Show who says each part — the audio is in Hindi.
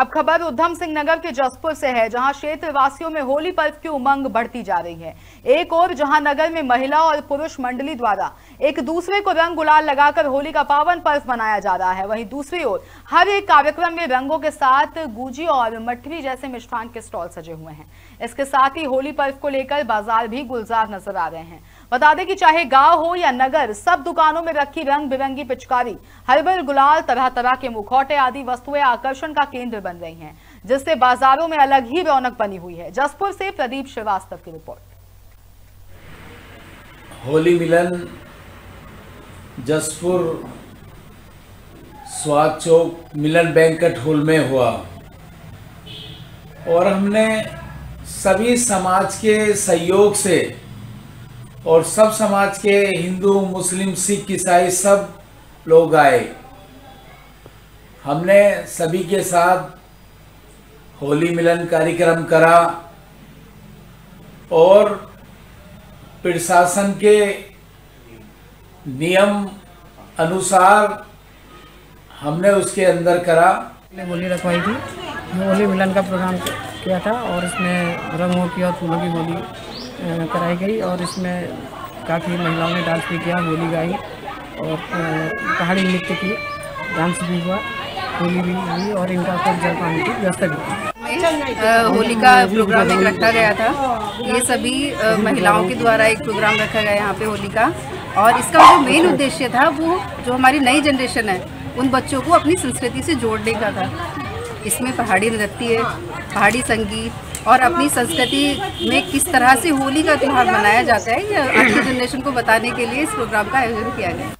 Speaker 1: अब खबर उधम सिंह नगर के जसपुर से है, जहाँ क्षेत्र वासियों में होली पर्व की उमंग बढ़ती जा रही है। एक और जहाँ नगर में महिला और पुरुष मंडली द्वारा एक दूसरे को रंग गुलाल लगाकर होली का पावन पर्व मनाया जा रहा है। वहीं दूसरी ओर, हर एक कार्यक्रम में रंगों के साथ गुजी और मठरी जैसे मिष्ठान के स्टॉल सजे हुए हैं। इसके साथ ही होली पर्व को लेकर बाज़ार भी गुलजार नज़र आ रहे हैं। बता दें कि चाहे गाँव हो या नगर, सब दुकानों में रखी रंग बिरंगी पिचकारी, हर्बल गुलाल तरह तरह के मुखौटे आदि वस्तुएँ आकर्षण का केंद्र बन रही हैं, जिससे बाजारों में अलग ही रौनक बनी हुई है। जसपुर से प्रदीप श्रीवास्तव की रिपोर्ट।
Speaker 2: होली मिलन जसपुर स्वाद चौक मिलन बैंकट हॉल में हुआ। और हमने सभी समाज के सहयोग से और सब समाज के हिंदू, मुस्लिम, सिख, ईसाई सब लोग आए। हमने सभी के साथ होली मिलन कार्यक्रम करा और प्रशासन के नियम अनुसार हमने उसके अंदर करा।
Speaker 3: ने होली रखवाई थी। होली मिलन का प्रोग्राम किया था और इसमें रंगों की और फूलों की होली कराई गई और इसमें काफ़ी महिलाओं ने डांस भी किया होली गाई और पहाड़ी नृत्य की डांस भी हुआ होली भी हुई और इनका कुछ जलपान की व्यवस्था भी
Speaker 4: होली का प्रोग्राम एक रखा गया था। ये सभी महिलाओं के द्वारा एक प्रोग्राम रखा गया यहाँ पे होली का। और इसका जो मेन उद्देश्य था वो जो हमारी नई जनरेशन है, उन बच्चों को अपनी संस्कृति से जोड़ने का था। इसमें पहाड़ी नृत्य, पहाड़ी संगीत और अपनी संस्कृति में किस तरह से होली का त्यौहार मनाया जाता है ये अगली जनरेशन को बताने के लिए इस प्रोग्राम का आयोजन किया गया।